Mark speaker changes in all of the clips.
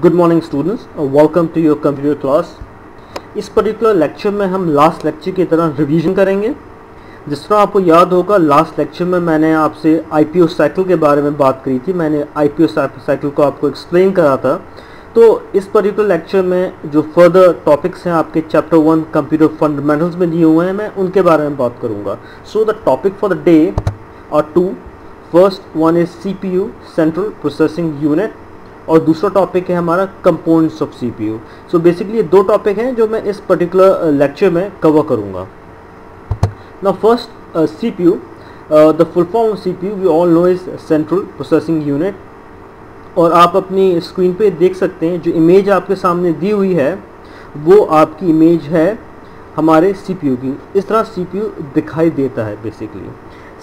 Speaker 1: Good morning students welcome to your computer class इस particular lecture में हम last lecture की तरह रिवीजन करेंगे। जिस तरह आपको याद होगा लास्ट लेक्चर में मैंने आपसे आईपीओ साइकिल के बारे में बात करी थी। मैंने आईपीओ साइकिल को आपको एक्सप्लेन करा था। तो इस पर्टिकुलर लेक्चर में जो फर्दर टॉपिक्स हैं आपके चैप्टर वन कंप्यूटर फंडामेंटल्स में दिए हुए हैं, मैं उनके बारे में बात करूँगा। So the topic for the day और two first one is CPU central processing unit और दूसरा टॉपिक है हमारा components of CPU so basically ये दो टॉपिक हैं जो मैं इस पर्टिकुलर लेक्चर में कवर करूँगा. ना first CPU the full form of CPU we all know is central processing unit और आप अपनी स्क्रीन पे देख सकते हैं, जो इमेज आपके सामने दी हुई है, वो आपकी इमेज है हमारे सीपीयू की. इस तरह सीपीयू दिखाई देता है basically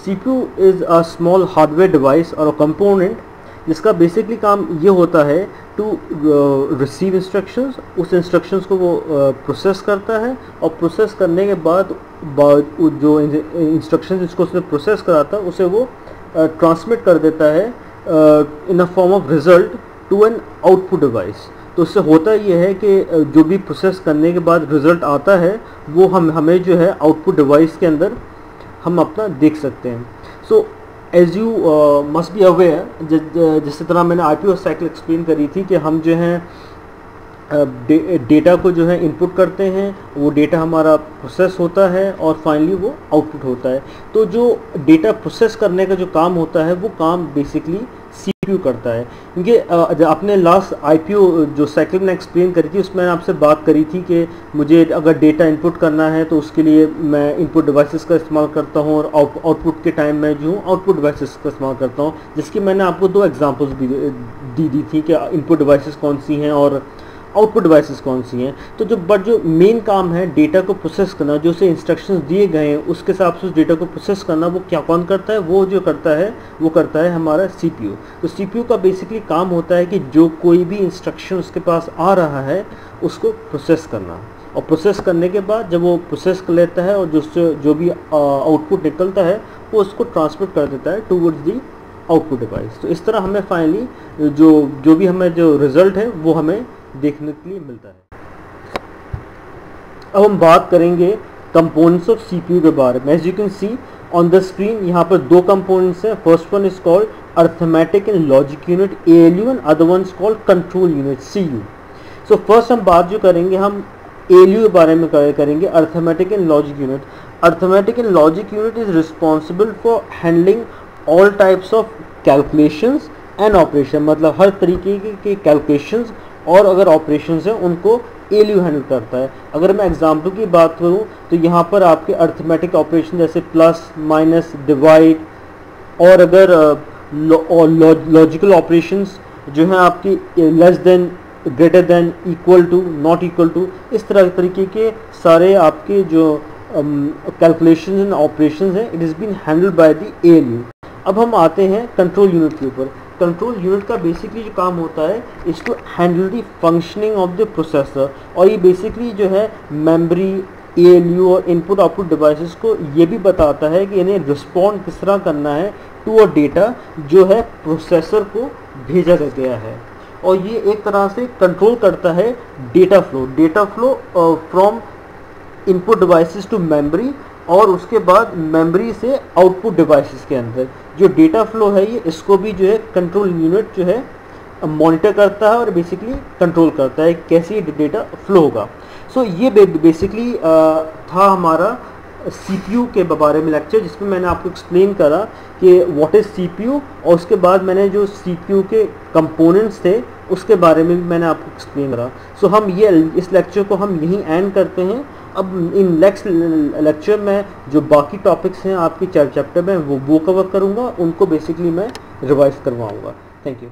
Speaker 1: CPU is a small hardware device और अ कंपोनेंट जिसका बेसिकली काम ये होता है टू रिसीव इंस्ट्रक्शंस उस इंस्ट्रक्शंस को वो प्रोसेस uh, करता है और प्रोसेस करने के बाद जो इंस्ट्रक्शन जिसको उसने प्रोसेस करा था उसे वो ट्रांसमिट uh, कर देता है in a form of result to an output device तो उससे होता ये है कि uh, जो भी प्रोसेस करने के बाद रिज़ल्ट आता है वो हम हमें जो है आउटपुट डिवाइस के अंदर हम अपना देख सकते हैं। So so, as you must be aware जिस तरह मैंने आई पी साइकिल एक्सप्लेन करी थी कि हम जो हैं डेटा को जो है इनपुट करते हैं, वो डेटा हमारा प्रोसेस होता है और फाइनली वो आउटपुट होता है। तो जो डेटा प्रोसेस करने का जो काम होता है, वो काम बेसिकली सीपीयू करता है। क्योंकि आपने लास्ट आईपीओ जो साइकिल मैंने एक्सप्लेन करी थी, उसमें आपसे बात करी थी कि मुझे अगर डेटा इनपुट करना है तो उसके लिए मैं इनपुट डिवाइसेस का इस्तेमाल करता हूँ और आउटपुट के टाइम में जो हूँ आउटपुट डिवाइसेस का इस्तेमाल करता हूँ। जिसकी मैंने आपको दो एग्जाम्पल्स दी दी थी कि इनपुट डिवाइसेस कौन सी हैं और आउटपुट डिवाइसेस कौन सी हैं? तो जो बट जो मेन काम है डेटा को प्रोसेस करना, जो उसे इंस्ट्रक्शंस दिए गए हैं, उसके हिसाब से उस डेटा को प्रोसेस करना, वो क्या कौन करता है? वो जो करता है, वो करता है हमारा सीपीयू तो सीपीयू का बेसिकली काम होता है कि जो कोई भी इंस्ट्रक्शन उसके पास आ रहा है, उसको प्रोसेस करना। और प्रोसेस करने के बाद जब वो प्रोसेस कर लेता है और जो जो भी आउटपुट निकलता है, वो उसको ट्रांसमिट कर देता है टूवर्ड्स दी आउटपुट डिवाइस तो इस तरह हमें फाइनली जो जो भी हमें जो रिज़ल्ट है, वो हमें देखने के लिए मिलता है। अब हम बात करेंगे कंपोनेंट्स ऑफ़ सीपीयू के बारे में। As you can see on the screen यहाँ पर दो कंपोनेंट्स हैं। First one is called arithmetic and logic unit A L U and other one is called control unit C U so first हम बात जो करेंगे, हम ए एल यू के बारे में करेंगे arithmetic and logic unit arithmetic and logic unit is responsible for handling all types of calculations and operation मतलब हर तरीके के कैलकुलेशंस और अगर ऑपरेशन हैं, उनको एलियो हैंडल करता है। अगर मैं एग्ज़ाम्पल की बात करूँ तो यहाँ पर आपके अर्थमेटिक ऑपरेशन जैसे प्लस माइनस डिवाइड और अगर लॉजिकल ऑपरेशंस जो हैं आपकी less than greater than equal to not equal to इस तरह तरीके के सारे आपके जो कैलकुलेशन एंड ऑपरेशन हैं it is been handled by the A अब हम आते हैं कंट्रोल यूनिट के ऊपर। कंट्रोल यूनिट का बेसिकली जो काम होता है is to handle the functioning of the processor और ये बेसिकली जो है मेमोरी ए और इनपुट आउटपुट डिवाइसेस को ये भी बताता है कि इन्हें रिस्पॉन्ड किस तरह करना है टू अ डेटा जो है प्रोसेसर को भेजा गया है। और ये एक तरह से कंट्रोल करता है data flow data flow from input devices to memory और उसके बाद मेमोरी से आउटपुट डिवाइसेस के अंदर। जो डेटा फ्लो है ये इसको भी जो है कंट्रोल यूनिट जो है मॉनिटर करता है और बेसिकली कंट्रोल करता है कैसे डेटा फ्लो होगा। सो so, ये बेसिकली था हमारा सीपीयू के बारे में लेक्चर जिसमें मैंने आपको एक्सप्लेन करा कि व्हाट इज़ सीपीयू और उसके बाद मैंने जो सीपीयू के कंपोनेंट्स थे उसके बारे में भी मैंने आपको एक्सप्लेन करा। सो so, हम ये इस लेक्चर को हम यहीं एंड करते हैं। अब इन नेक्स्ट लेक्चर में जो बाकी टॉपिक्स हैं, आपके चार चैप्टर में, वो वो कवर करूँगा, उनको बेसिकली मैं रिवाइज करवाऊँगा। Thank you